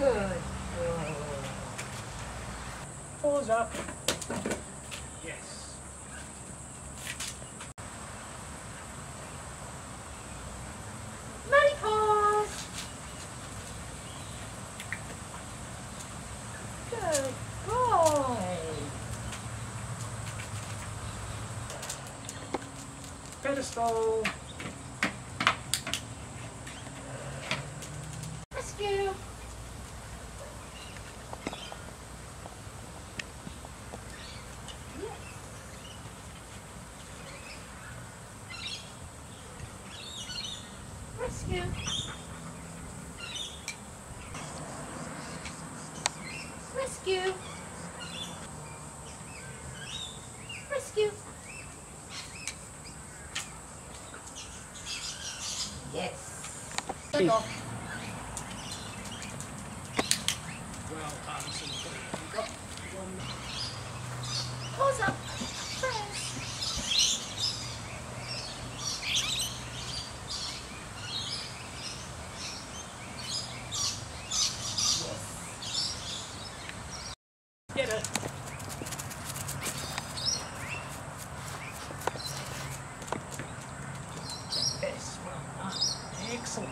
Good. Pause up. Yes. Money pause. Good boy. Pedestal. Yes. Rescue. Rescue. Yes. Well, Thompson. 是吗